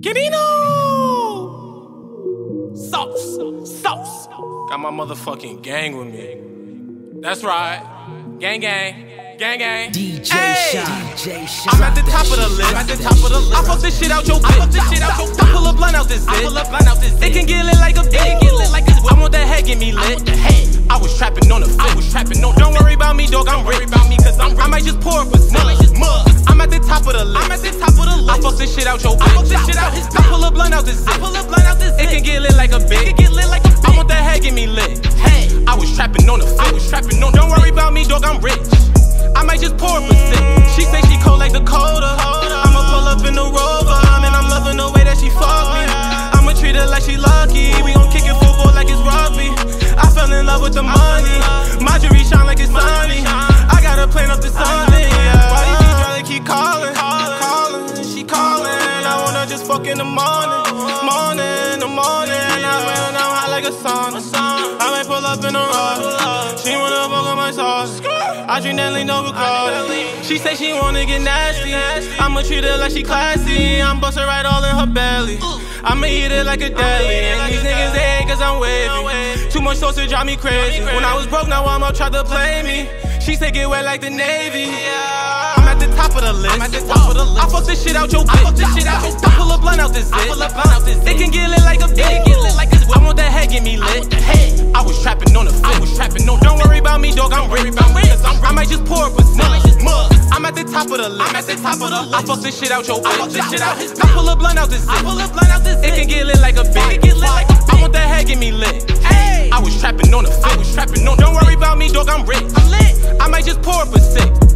Canino! Sauce, sauce. Got my motherfucking gang with me. That's right. Gang, gang, gang, gang. DJ Hey! Shon, DJ Shon. I'm at the top of the list. I'm at the top of the list. I fuck this shit out your bitch. I fuck this shit out your I pull a blunt out this bitch. I pull a blunt out this It can get lit like a bitch. It can get lit like a I want that head, get me lit. I want the head. I was trapping on the fit. I was trapping on. Don't out this bitch. I pull a blunt out this It can get lit like a bitch. It can get lit like a bitch. I want that head, get me lit. Hey. I was trapping on the fit. I was trapping on. Don't worry about me, dog. I'm rich. I might just pour up a sip. She say she cold like Dakota. I'ma pull up in the rover, and I'm loving the way that she fuck me. I'ma treat her like she lucky. We gon' kick it football like it's rugby. I fell in love with the money. In the morning, morning, the morning. I ran out hot like a sauna. I might pull up in a rush. She wanna fuck on my sauce. I drink that lean no Bacardi. She say she wanna get nasty. I'ma treat her like she classy. I'm bustin' right all in her belly. I'ma eat it like a deli. And these niggas hate cause I'm wavy. Too much sauce to drive me crazy. When I was broke, now I'm up, try to play me. She say get wet like the Navy. I'm at the top of the list. I'm at the top of the list. I fuck this shit out your bitch. I fuck this shit out your I pull a blunt out this bitch. I pull a blunt out this It can get lit like a bitch. It get lit like a I want that head, get me lit. I want the head. I was trapping on the fit. I was trapping on. Don't worry about me, dog. I'm rich. I'm rich. I might just pour up a mud. I'm at the top of the list. I'm at the top of the list. I fuck this shit out your bitch. I fuck this shit out I pull a blunt out this bitch. I pull a blunt out this It can get lit like a bitch. It get lit like a I want that head, get me lit. Hey. I was trapping on the fit. I was trapping on. Don't worry about me, dog. I'm rich. I'm lit. I might just pour up a. Ugh.